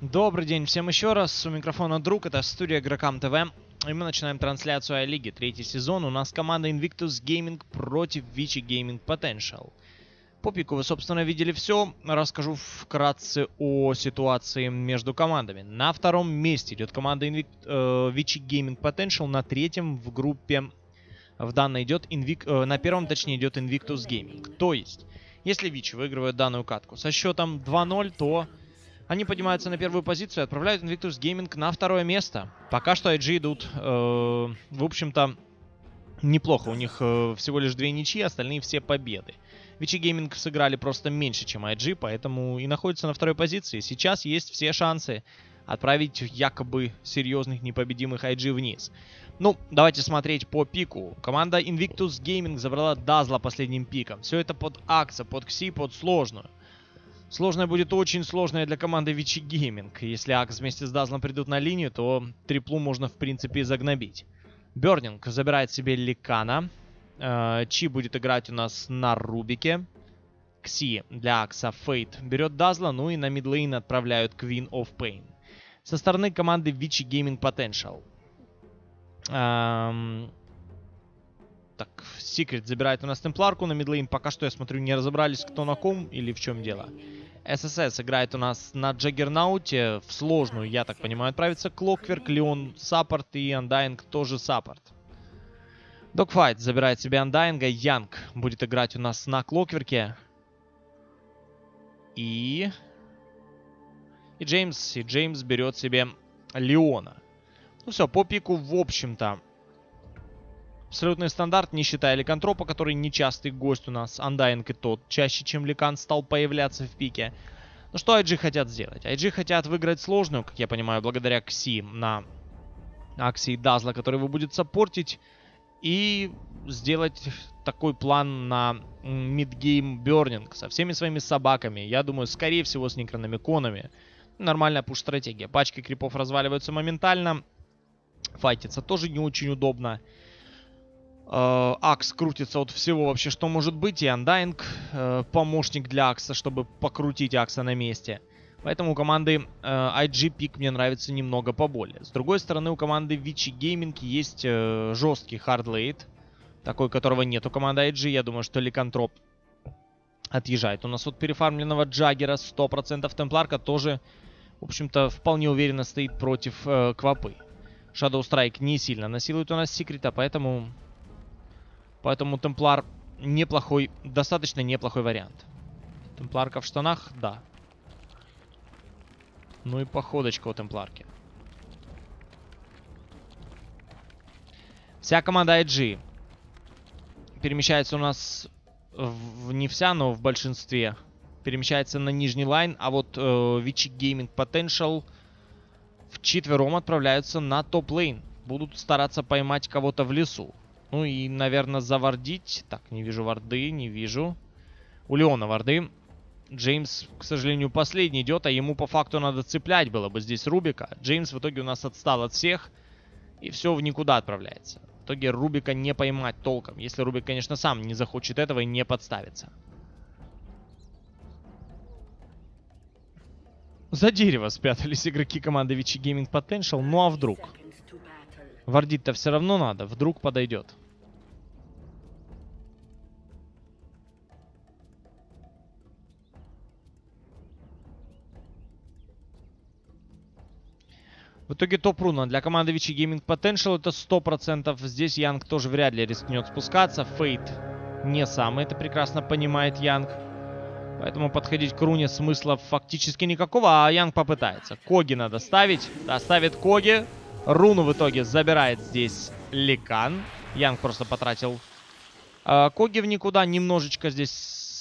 Добрый день всем еще раз. У микрофона друг, это студия Игрокам ТВ. И мы начинаем трансляцию А-лиги. Третий сезон. У нас команда Invictus Gaming против Vichy Gaming Potential. По пику вы, собственно, видели все. Расскажу вкратце о ситуации между командами. На втором месте идет команда Invict, э, Vichy Gaming Potential. На третьем в группе в данной идет Invic, э, на первом, точнее, идет Invictus Gaming. То есть, если Vichy выигрывает данную катку со счетом 2-0, то они поднимаются на первую позицию и отправляют Invictus Gaming на второе место. Пока что IG идут, э, в общем-то, неплохо. У них э, всего лишь две ничьи, остальные все победы. Vichy Gaming сыграли просто меньше, чем IG, поэтому и находятся на второй позиции. Сейчас есть все шансы отправить якобы серьезных непобедимых IG вниз. Ну, давайте смотреть по пику. Команда Invictus Gaming забрала Дазла последним пиком. Все это под Акса, под Кси, под сложную. Сложная будет очень сложная для команды Vichy Gaming. Если Акс вместе с Дазлом придут на линию, то триплу можно в принципе загнобить. Бернинг забирает себе Ликана. Э, Чи будет играть у нас на Рубике. Кси для Акса Фейт берет Дазла, ну и на мидлейн отправляют Queen of Pain. Со стороны команды Vichy Gaming Potential. Эм... Так, Секрет забирает у нас Темпларку на мидлейн. Пока что, я смотрю, не разобрались, кто на ком или в чем дело. ССС играет у нас на Джаггернауте. В сложную, я так понимаю, отправится Clockwerk, Lion support и Undying тоже support. Догфайт забирает себе Андайнга. Янг будет играть у нас на Клокверке. И... И Джеймс. И Джеймс берет себе Леона. Ну все, по пику, в общем-то, Абсолютный стандарт, не считая Ликантропа, который нечастый гость у нас. Undying и тот чаще, чем Lycan, стал появляться в пике. Ну что IG хотят сделать? IG хотят выиграть сложную, как я понимаю, благодаря Кси на Аксии Дазла, который его будет саппортить. И сделать такой план на мидгейм Бернинг со всеми своими собаками. Я думаю, скорее всего, с некрономиконами. Нормальная пуш-стратегия. Пачки крипов разваливаются моментально. Файтиться тоже не очень удобно. Э, Акс крутится от всего вообще, что может быть. И Андайнг э, помощник для Акса, чтобы покрутить Акса на месте. Поэтому у команды э, IG пик мне нравится немного поболее. С другой стороны, у команды Vici Gaming есть жесткий hard late. Такой, которого нет у команды IG. Я думаю, что Ликантроп отъезжает. У нас от перефармленного Джаггера 100% Темпларка тоже, в общем-то, вполне уверенно стоит против Квапы. Shadow Strike не сильно насилует у нас секрета, поэтому Поэтому Templar неплохой, достаточно неплохой вариант. Темпларка в штанах, да. Ну и походочка у Темпларки. Вся команда IG перемещается у нас в, не вся, но в большинстве. Перемещается на нижний line, а вот э, Vici Gaming Potential вчетвером отправляются на top lane. Будут стараться поймать кого-то в лесу. Ну и, наверное, завардить. Так, не вижу варды, не вижу. У Леона варды. Джеймс, к сожалению, последний идет, а ему по факту надо цеплять было бы здесь Рубика. Джеймс в итоге у нас отстал от всех. И все в никуда отправляется. В итоге Рубика не поймать толком. Если Рубик, конечно, сам не захочет этого и не подставится. За дерево спрятались игроки команды Vichy Gaming Potential. Ну а вдруг? Вардить-то все равно надо. Вдруг подойдет. В итоге топ-руна для команды Vichy Gaming Potential это 100%. Здесь Янг тоже вряд ли рискнет спускаться. Фейт не сам это прекрасно понимает Янг. Поэтому подходить к руне смысла фактически никакого, а Янг попытается. Коги надо ставить. Да, ставит Коги. Руну в итоге забирает здесь Ликан. Янг просто потратил э, Коги в никуда. Немножечко здесь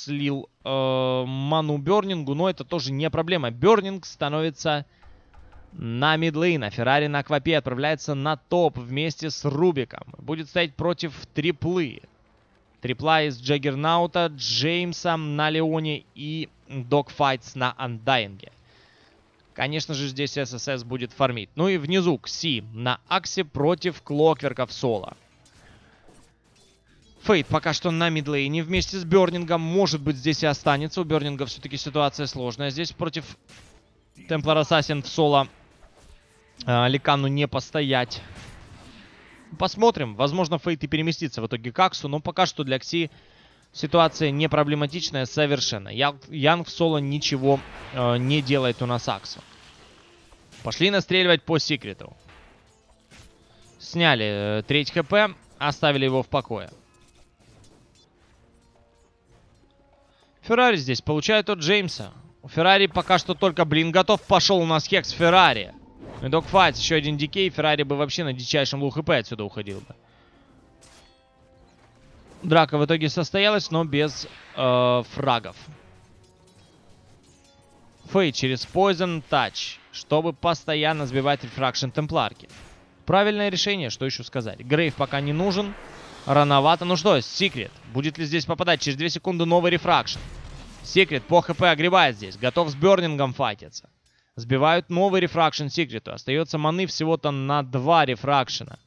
слил э, ману Бернингу, но это тоже не проблема. Бернинг становится на мидлейн. А Феррари на Аквапе отправляется на топ вместе с Рубиком. Будет стоять против триплы. Трипла из Джаггернаута, Джеймса на Леоне и Догфайтс на Андайнге. Конечно же, здесь ССС будет фармить. Ну и внизу Кси на Аксе против Клокверка в соло. Фейт пока что на мидлейне вместе с Бернингом. Может быть, здесь и останется. У Бернинга все-таки ситуация сложная. Здесь против Темплар Ассасин в соло. А, Ликану не постоять. Посмотрим. Возможно, Фейт и переместится в итоге к Аксу, но пока что для Кси ситуация не проблематичная совершенно. Янг в соло ничего э, не делает у нас Аксу. Пошли настреливать по секрету. Сняли э, треть HP, оставили его в покое. Феррари здесь получает от Джеймса. У Феррари пока что только, Blink готов. Пошел у нас Hex Феррари. И Догфайт, еще один Decay. Феррари бы вообще на дичайшем low HP отсюда уходил бы. Драка в итоге состоялась, но без э, фрагов. Фей через Poison Touch, чтобы постоянно сбивать Refraction темпларки. Правильное решение, что еще сказать. Grave пока не нужен. Рановато. Ну что, Секрет. Будет ли здесь попадать? Через 2 секунды новый Refraction. Секрет по HP огребает здесь. Готов с Бернингом файтиться. Сбивают новый Refraction Секрету. Остается маны всего-то на 2 рефракшена.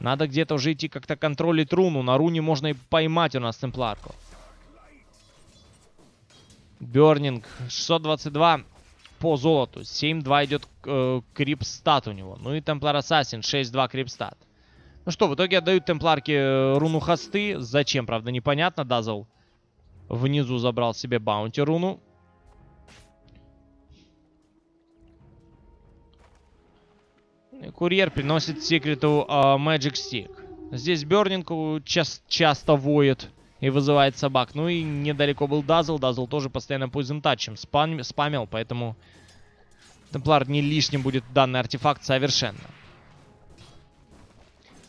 Надо где-то уже идти как-то контролить руну. На руне можно и поймать у нас темпларку. Бернинг 622 по золоту. 7-2 идет э, creep stat у него. Ну и Templar Assassin 6-2 creep stat. Ну что, в итоге отдают темпларке э, руну хасты. Зачем, правда, непонятно. Dazzle внизу забрал себе bounty руну. Курьер приносит секрету э, Magic Stick. Здесь Бернинг час часто воет и вызывает собак. Ну и недалеко был Dazzle. Dazzle тоже постоянно Poison тачем спам, спамил, поэтому Templar не лишним будет данный артефакт совершенно.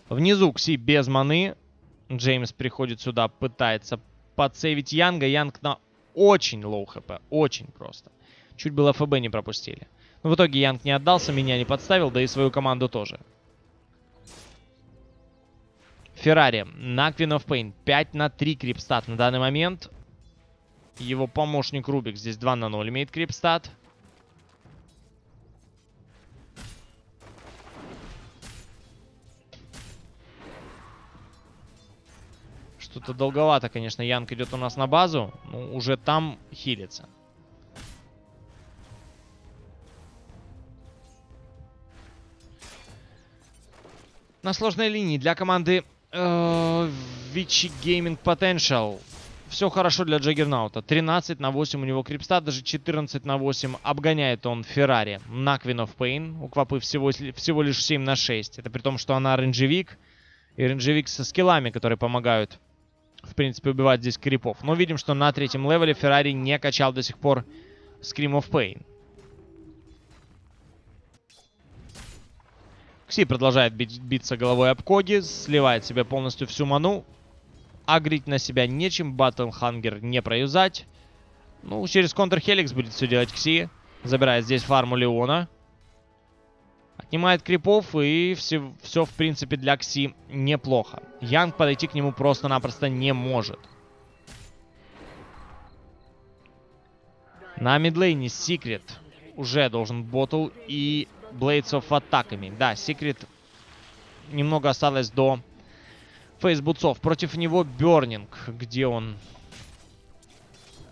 Внизу Кси без маны. Джеймс приходит сюда, пытается подсейвить Янга. Янг на очень low HP, очень просто. Чуть было FB не пропустили. Но в итоге Янг не отдался, меня не подставил, да и свою команду тоже. Феррари на Queen of Pain. 5 на 3 крипстат на данный момент. Его помощник Рубик здесь 2 на 0 имеет крипстат. Что-то долговато, конечно, Янг идет у нас на базу. Ну, уже там хилится. На сложной линии для команды э, Vici Gaming Potential. Все хорошо для Джаггернаута. 13 на 8 у него creep stat, даже 14 на 8 обгоняет он Феррари на Queen of Pain. У Квапы всего, всего лишь 7 на 6. Это при том, что она рейнджевик. И рейнджевик со скиллами, которые помогают, в принципе, убивать здесь крипов. Но видим, что на третьем левеле Феррари не качал до сих пор Scream of Pain. Кси продолжает бить, биться головой об Коги, сливает себе полностью всю ману. Агрить на себя нечем, Батл Хангер не проюзать. Ну, через контр Хеликс будет все делать Кси. Забирает здесь фарму Леона. Отнимает крипов и все, все в принципе для Кси неплохо. Янг подойти к нему просто-напросто не может. На мидлейне Секрет уже должен ботл и Blades атаками. Да, Секрет немного осталось до фейсбуцов. Против него Бернинг, где он...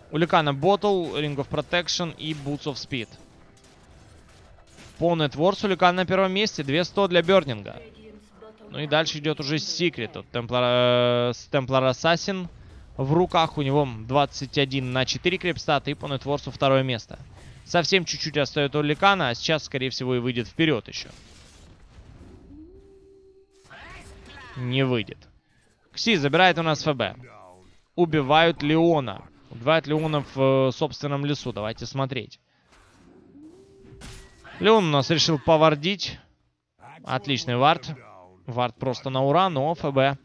У Ликана Ботл, Ring of Protection и Boots of Speed. По Networks у Ликана на первом месте, 200 для Бернинга. Ну и дальше идет уже Секрет от Templar, с Templar Assassin. В руках у него 21 на 4 крепстата и по Нетворсу второе место. Совсем чуть-чуть остается у Ликана, а сейчас, скорее всего, и выйдет вперед еще. Не выйдет. Кси забирает у нас ФБ. Убивают Леона. Убивают Леона в э, собственном лесу. Давайте смотреть. Леон у нас решил повардить. Отличный вард. Вард просто на ура, но ФБ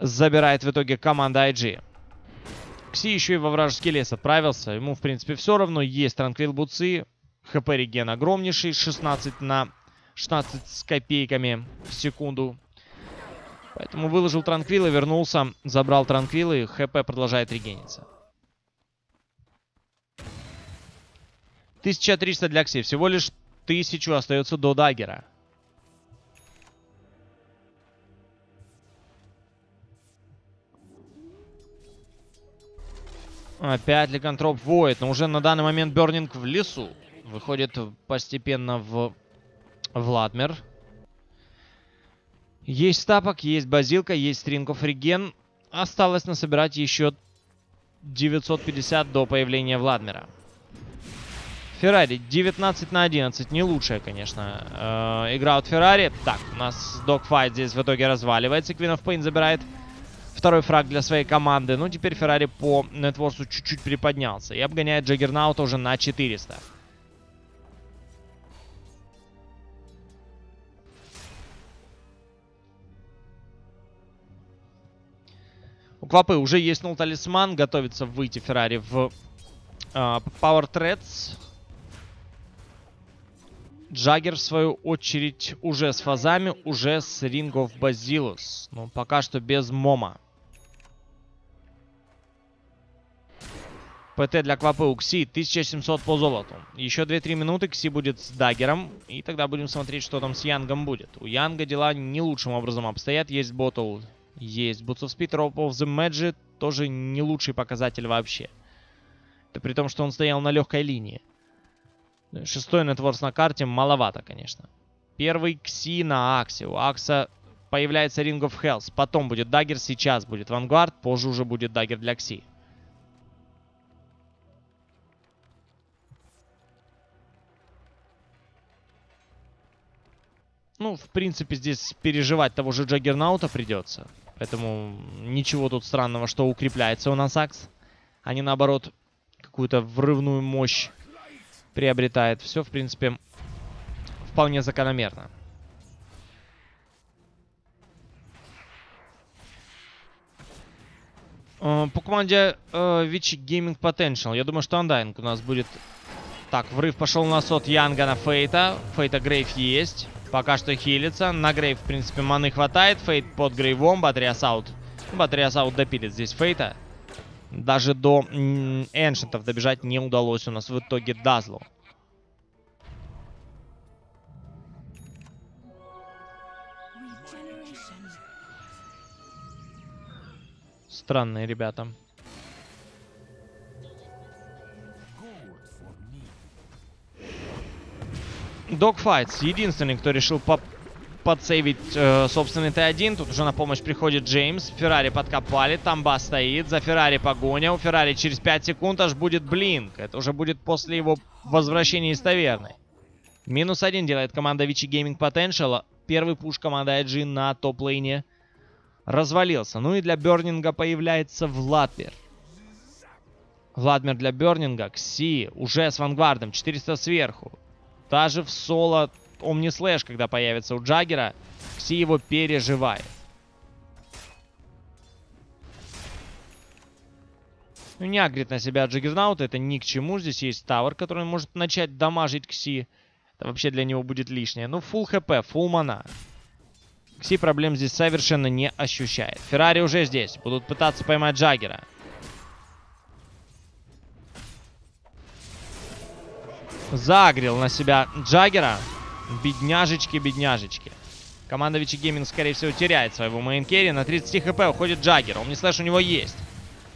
забирает в итоге команда IG. Кси еще и во вражеский лес отправился. Ему, в принципе, все равно. Есть транквил буцы. ХП реген огромнейший. 16 на 16 с копейками в секунду. Поэтому выложил транквилы, вернулся, забрал транквилы. ХП продолжает регениться. 1300 для Кси. Всего лишь 1000 остается до даггера. Опять Ликантроп воет, но уже на данный момент Бернинг в лесу. Выходит постепенно в Владмир. Есть тапок, есть базилка, есть стринков реген. Осталось насобирать еще 950 до появления Владмира. Феррари 19 на 11. Не лучшая, конечно, э, игра от Феррари. Так, у нас догфайт здесь в итоге разваливается. Queen of Pain забирает второй фраг для своей команды. Ну, теперь Феррари по нетворсу чуть-чуть приподнялся. И обгоняет Джаггернаута уже на 400. У Квапы уже есть нул талисман. Готовится выйти Феррари в э, Power Threads. Джаггер, в свою очередь, уже с фазами, уже с Ring of Basilos. Но пока что без Мома. ПТ для Квапы у Кси 1700 по золоту. Еще 2-3 минуты Кси будет с Даггером. И тогда будем смотреть, что там с Янгом будет. У Янга дела не лучшим образом обстоят. Есть Bottle, есть Boots of Speed, Robe of the Magi. Тоже не лучший показатель вообще. Это при том, что он стоял на легкой линии. Шестой net worth на карте маловато, конечно. Первый Кси на Аксе. У Акса появляется Ring of Health. Потом будет Dagger, сейчас будет Vanguard, позже уже будет Dagger для Кси. Ну, в принципе, здесь переживать того же Джаггернаута придется. Поэтому ничего тут странного, что укрепляется у нас Акс. А не наоборот какую-то врывную мощь приобретает. Все, в принципе, вполне закономерно. Э, по команде Вичи Gaming Potential. Я думаю, что Undying у нас будет... Так, врыв пошел у нас от Янга на Фейта. Фейта Грейв есть. Пока что хилится. На Грейв, в принципе, маны хватает. Фейт под Грейвом. Батарея Саут. Батарея Саут допилит здесь Фейта. Даже до эншентов добежать не удалось у нас в итоге Дазлу. Странные ребята. Догфайтс. Единственный, кто решил по подсейвить э, собственный Т1. Тут уже на помощь приходит Джеймс. Феррари подкопали. Тамба стоит. За Феррари погоня. У Феррари через 5 секунд аж будет блинк. Это уже будет после его возвращения из таверны. Минус один делает команда Вичи Gaming Potential. Первый пуш команды IG на топ-лейне развалился. Ну и для Бернинга появляется Владмир. Владмир для Бернинга. Кси уже с вангвардом. 400 сверху. Даже в соло Omnislash, когда появится у Джаггера, Акс его переживает. Ну, не агрит на себя Джаггернаут, это ни к чему. Здесь есть Tower, который может начать дамажить Кси. Это вообще для него будет лишнее. Ну, фул хп, фул мана. Кси проблем здесь совершенно не ощущает. Феррари уже здесь. Будут пытаться поймать Джаггера. Заагрил на себя Джаггера. Бедняжечки, бедняжечки. Команда Vici Gaming, скорее всего, теряет своего мейн керри. На 30 хп уходит Джаггер. Omnislash у него есть.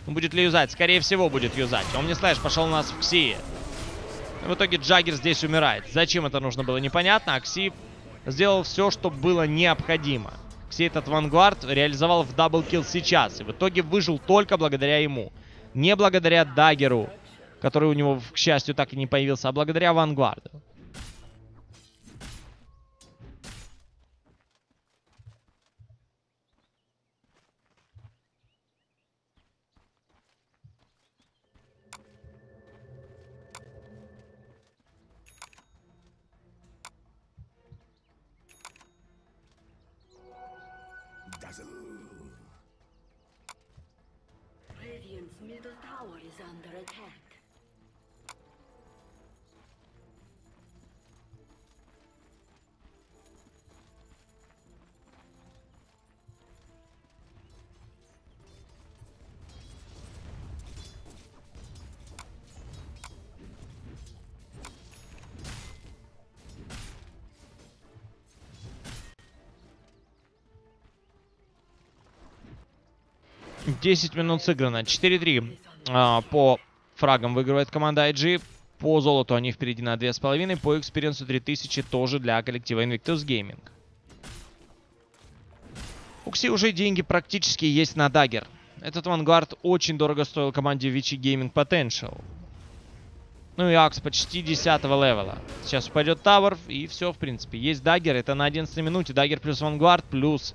Он будет ли юзать? Скорее всего, будет юзать. Omnislash пошел у нас в Кси. В итоге Джаггер здесь умирает. Зачем это нужно было, непонятно. А Кси сделал все, что было необходимо. Кси этот Vanguard реализовал в double kill сейчас. И в итоге выжил только благодаря ему. Не благодаря Даггеру, который у него, к счастью, так и не появился, а благодаря вангварду. attack. 10 минут сыграно. 4-3 а, по фрагам выигрывает команда IG. По золоту они впереди на 2,5. По экспириенсу 3000 тоже для коллектива Invictus Gaming. У Кси уже деньги практически есть на дагер. Этот Vanguard очень дорого стоил команде Vici Gaming Potential. Ну и Акс почти 10 левела. Сейчас упадет Tower, и все, в принципе. Есть Dagger, это на 11 минуте. Dagger плюс Vanguard, плюс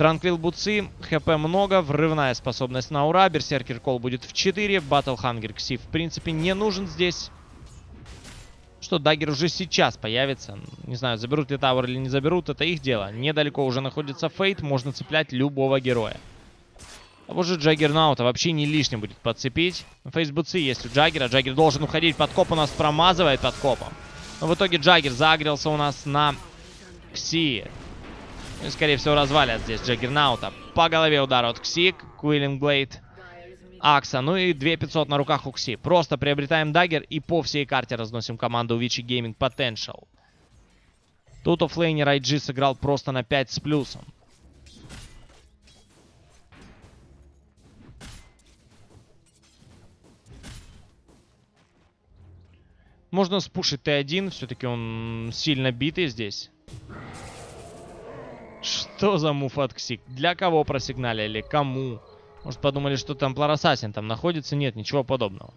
Tranquil Boots. ХП много, взрывная способность на ура. Berserker's Call будет в 4. Battle Hunger Кси, в принципе, не нужен здесь. Что, Dagger уже сейчас появится. Не знаю, заберут ли Tower или не заберут, это их дело. Недалеко уже находится Фейт, можно цеплять любого героя. А того же Джаггернаута вообще не лишним будет подцепить. Phase Boots есть у Джаггера. Джаггер должен уходить. Подкоп у нас промазывает подкопом. Но в итоге Джаггер заагрился у нас на Кси. Ну и, скорее всего, развалят здесь Джаггернаута. По голове удар от Кси. Culling Blade. Акса. Ну и 2500 на руках у Кси. Просто приобретаем Dagger и по всей карте разносим команду Vici Gaming Potential. Тут оффлейнер IG сыграл просто на 5 с плюсом. Можно спушить Т1, все-таки он сильно битый здесь. Что за мув? Для кого просигналили? Кому? Может подумали, что там Ассасин там находится? Нет, ничего подобного.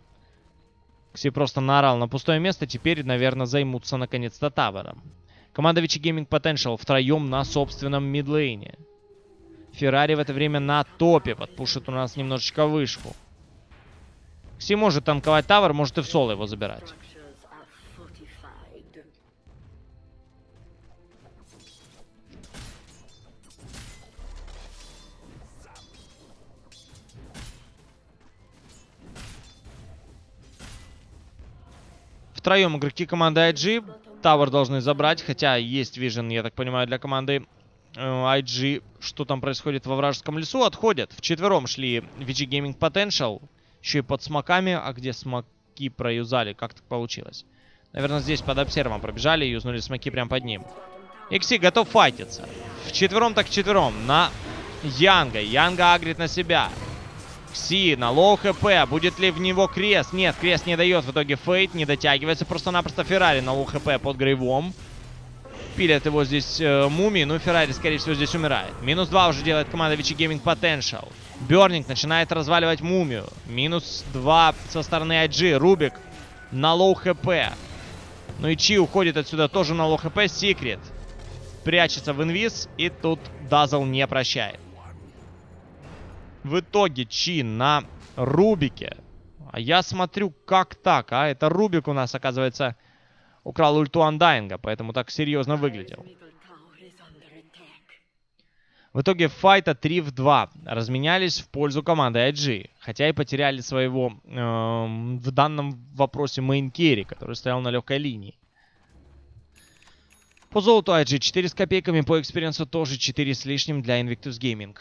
Кси просто наорал на пустое место, теперь, наверное, займутся наконец-то тавером. Команда Вичи Gaming Potential втроем на собственном мидлейне. Феррари в это время на топе, подпушит у нас немножечко вышку. Кси может танковать тавер, может и в соло его забирать. Втроем игроки команды IG. Тавер должны забрать, хотя есть вижен, я так понимаю, для команды э, IG, что там происходит во вражеском лесу. Отходят. Вчетвером шли VG Gaming Potential. Еще и под смоками. А где смоки проюзали? Как так получилось? Наверное, здесь под обсервом пробежали и юзнули смоки прямо под ним. И Кси готов файтиться. Вчетвером так вчетвером. На Янга. Янга агрит на себя. Кси на low хп. Будет ли в него крест? Нет, крест не дает. В итоге Фейт не дотягивается. Просто-напросто Феррари на low хп под грейвом. Пилят его здесь э, Муми. Ну, Феррари, скорее всего, здесь умирает. Минус 2 уже делает команда Vici Gaming Potential. Бернинг начинает разваливать Мумию. Минус 2 со стороны IG. Рубик на low хп. Ну и Чи уходит отсюда тоже на low хп. Секрет прячется в инвиз. И тут Дазл не прощает. В итоге Чи на Рубике. А я смотрю, как так, а? Это Рубик у нас, оказывается, украл ульту Андайнга, поэтому так серьезно выглядел. В итоге файта 3 в 2 разменялись в пользу команды IG. Хотя и потеряли своего э, в данном вопросе мейн который стоял на легкой линии. По золоту IG 4 с копейками, по экспириенсу тоже 4 с лишним для Invictus Gaming.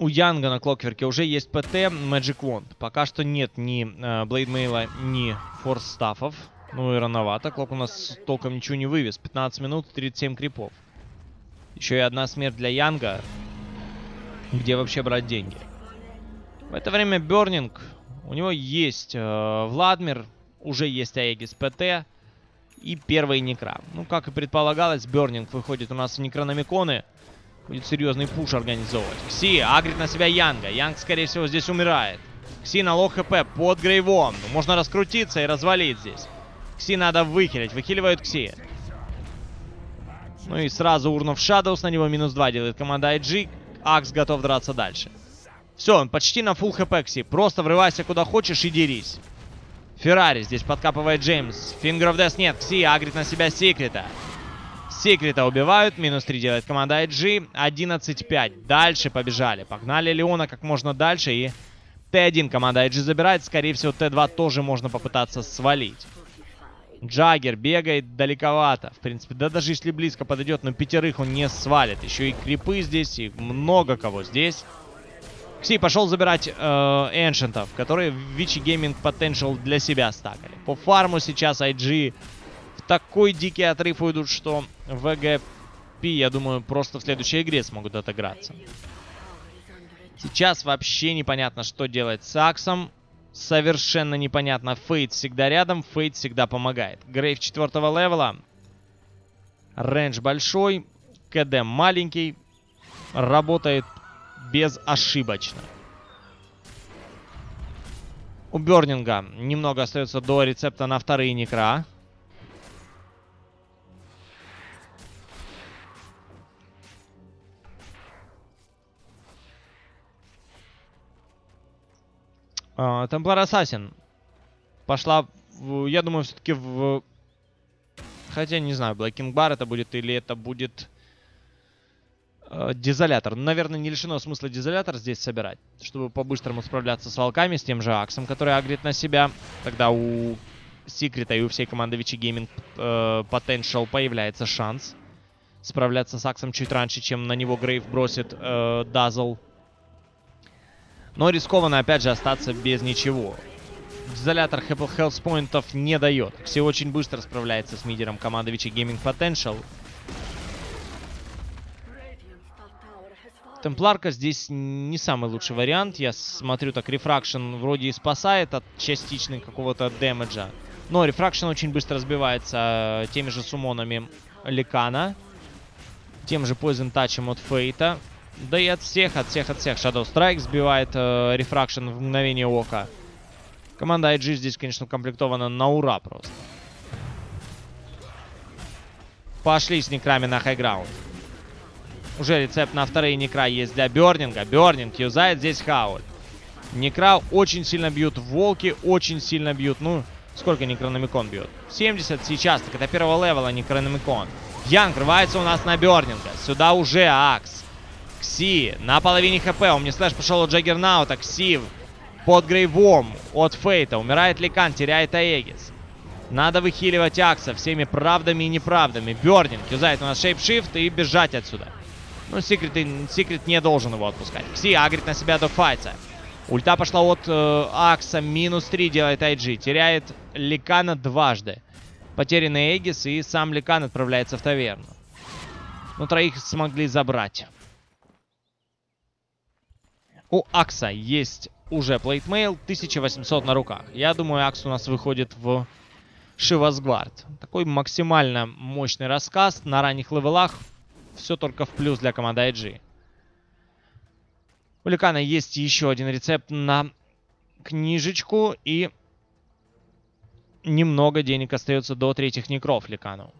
У Янга на Клокверке уже есть ПТ Magic Wand. Пока что нет ни э, Блейд мейла, ни Форс Стаффов. Ну и рановато. Клок у нас толком ничего не вывез. 15 минут, 37 крипов. Еще и одна смерть для Янга. Где вообще брать деньги? В это время Бернинг. У него есть э, Владмир. Уже есть Aegis ПТ. И первый Некра. Ну, как и предполагалось, Бернинг выходит у нас в Некрономиконы. Будет серьезный пуш организовывать. Кси агрит на себя Янга. Янг, скорее всего, здесь умирает. Кси на low хп под грейвом. Ну, можно раскрутиться и развалить здесь. Кси надо выхилить. Выхиливают Кси. Ну и сразу Urn of Shadows на него минус 2 делает команда IG. Акс готов драться дальше. Все, он почти на фул хп Кси. Просто врывайся куда хочешь и дерись. Феррари здесь подкапывает. Gem of Death нет. Кси агрит на себя Секрета. Секрета убивают. Минус 3 делает команда IG. 11-5. Дальше побежали. Погнали Леона как можно дальше. И Т1 команда IG забирает. Скорее всего, Т2 тоже можно попытаться свалить. Джаггер бегает далековато. В принципе, да даже если близко подойдет, но пятерых он не свалит. Еще и крипы здесь, и много кого здесь. Кси пошел забирать э, эншентов, которые Вичи Gaming Potential для себя стакали. По фарму сейчас IG такой дикий отрыв уйдут, что VGP, я думаю, просто в следующей игре смогут отыграться. Сейчас вообще непонятно, что делать с Аксом. Совершенно непонятно. Фейт всегда рядом, Фейт всегда помогает. Грейв четвертого левела. Рейндж большой, КД маленький. Работает безошибочно. У Бернинга немного остается до рецепта на вторые некра. Темплар Ассасин пошла, в, я думаю, все-таки в... Хотя не знаю, Блэкинг Бар это будет или это будет э, дизолятор. Наверное, не лишено смысла дизолятор здесь собирать, чтобы по-быстрому справляться с волками, с тем же Аксом, который агрит на себя. Тогда у Секрета и у всей команды Вичи Gaming э, Potential появляется шанс справляться с Аксом чуть раньше, чем на него Грейв бросит э, Дазл. Но рискованно, опять же, остаться без ничего. Изолятор хелспоинтов не дает. Все очень быстро справляется с мидером команды Вичи Gaming Potential. Темпларка здесь не самый лучший вариант. Я смотрю, так рефракшн вроде и спасает от частичной какого-то дэмэджа. Но рефракшн очень быстро сбивается теми же сумонами Ликана. Тем же Poison Touch'ем от Фейта. Да и от всех, от всех, от всех. Shadow Strike сбивает э, в мгновение ока. Команда IG здесь, конечно, комплектована на ура просто. Пошли с некрами на хайграунд. Уже рецепт на вторые некра есть для Бернинга. Бернинг юзает здесь хауль. Некра очень сильно бьют. Волки очень сильно бьют. Ну, сколько Necronomicon бьет? 70 сейчас. Так это первого левела Necronomicon. Янг врывается у нас на Бернинга. Сюда уже Акс. Кси на половине хп. Omnislash пошел от Джаггернаута. Кси под Грейвом от Фейта. Умирает Ликан, теряет Aegis. Надо выхиливать Акса всеми правдами и неправдами. Бернинг юзает у нас Shapeshift и бежать отсюда. Ну, Секрет, Секрет не должен его отпускать. Кси агрит на себя до файта. Ульта пошла от э, Акса. Минус 3 делает IG. Теряет Ликана дважды. Потерянный Aegis и сам Ликан отправляется в таверну. Ну, троих смогли забрать. У Акса есть уже Platemail, 1800 на руках. Я думаю, Акс у нас выходит в Shiva's Guard. Такой максимально мощный раскач на ранних левелах. Все только в плюс для команды IG. У Ликана есть еще один рецепт на книжечку. И немного денег остается до третьих некров Ликану.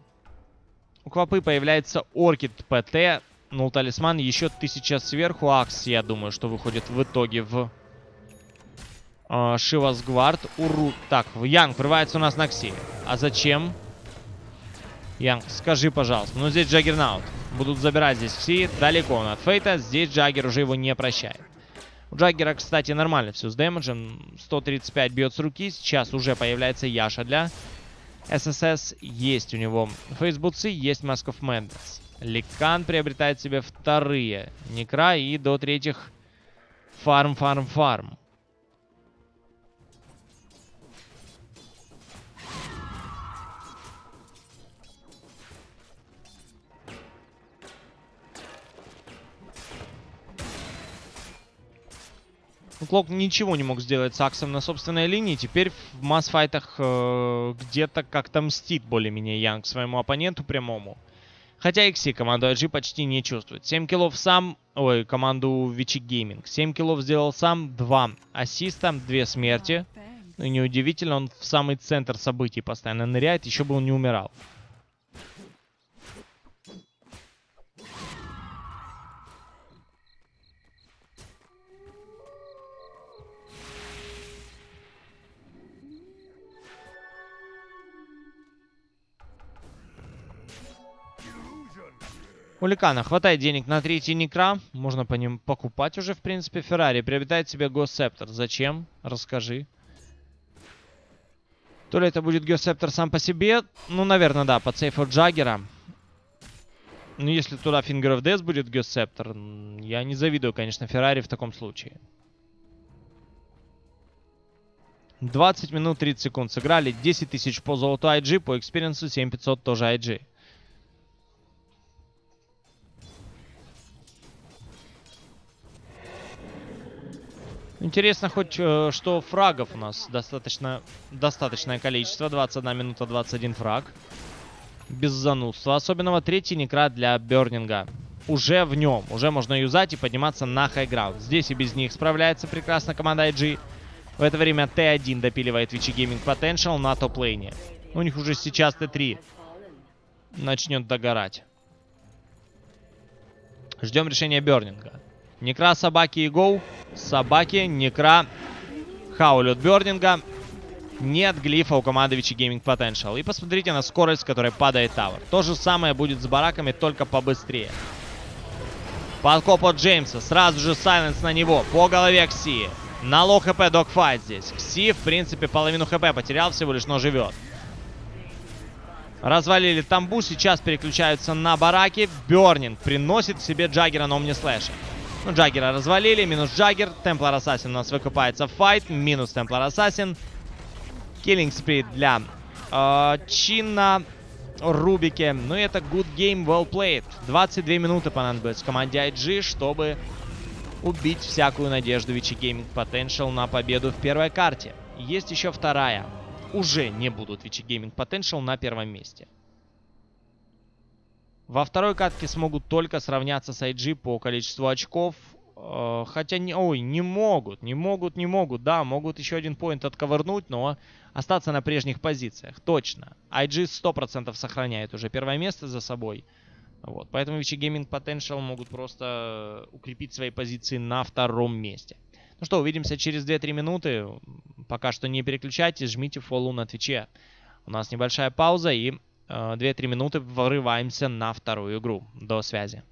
У Квапы появляется Оркид ПТ ну, талисман еще тысяча сверху. Акс, я думаю, что выходит в итоге в э, Шивас Гвард. Уру. Так, Янг врывается у нас на Кси. А зачем? Янг, скажи, пожалуйста. Ну, здесь Джаггернаут. Будут забирать здесь Кси. Далеко он от Фейта. Здесь Джаггер уже его не прощает. У Джаггера, кстати, нормально все с damage ем. 135 бьет с руки. Сейчас уже появляется Яша для ССС. Есть у него Phase буцы, есть Mask of Madness. Ликан приобретает себе вторые Некра и до третьих farm, farm, farm. Клок ничего не мог сделать с Аксом на собственной линии. Теперь в mass fight ах э, где-то как-то мстит более-менее Янг своему оппоненту прямому. Хотя XC команду IG почти не чувствует. 7 kill ов сам, ой, команду Vici Gaming. 7 kill ов сделал сам, 2 ассиста, 2 смерти. Ну, неудивительно, он в самый центр событий постоянно ныряет, еще бы он не умирал. У Ликана хватает денег на третий Некра. Можно по ним покупать уже, в принципе. Феррари приобретает себе Ghost Scepter. Зачем? Расскажи. То ли это будет Ghost Scepter сам по себе. Ну, наверное, да, под save от Джаггера. Ну, если туда Finger of Death будет Ghost Scepter, я не завидую, конечно, Феррари в таком случае. 20 минут 30 секунд сыграли. 10 тысяч по золоту IG, по experience у 7500 тоже IG. Интересно хоть, э, что фрагов у нас достаточно, достаточное количество. 21 минута 21 фраг. Без занудства. Особенного третий некрат для Бернинга. Уже в нем. Уже можно юзать и подниматься на хайграунд. Здесь и без них справляется прекрасно команда IG. В это время Т1 допиливает Вичи Gaming Potential на топ-лейне. У них уже сейчас Т3 начнет догорать. Ждем решения Бернинга. Некра, собаки и go. Собаки, Некра, Howl от Бернинга. Нет глифа у команды Vici Gaming Potential. И посмотрите на скорость, с которой падает тауэр. То же самое будет с бараками, только побыстрее. Подкоп от Джеймса. Сразу же silence на него. По голове Кси. На low хп dogfight здесь. Кси, в принципе, половину хп потерял всего лишь, но живет. Развалили тамбу, сейчас переключаются на бараки. Бернинг приносит себе Джаггера на Омни Слэша. Ну, Джаггера развалили, минус Джаггер. Темплар Ассасин у нас выкупается в файт, минус Темплар Ассасин. Киллинг сприт для э, Чина, Рубике. Ну и это good game, well played. 22 минуты понадобится команде IG, чтобы убить всякую надежду Вичи Gaming Potential на победу в первой карте. Есть еще вторая. Уже не будут Вичи Gaming Potential на первом месте. Во второй катке смогут только сравняться с IG по количеству очков. Э, хотя, не, ой, не могут, не могут, не могут. Да, могут еще один поинт отковырнуть, но остаться на прежних позициях. Точно. IG 100% сохраняет уже первое место за собой. Вот, поэтому Вичи Gaming Potential могут просто укрепить свои позиции на втором месте. Ну что, увидимся через 2-3 минуты. Пока что не переключайтесь, жмите фоллоу на Твиче. У нас небольшая пауза и 2-3 э, минуты врываемся на вторую игру. До связи.